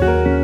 Bye.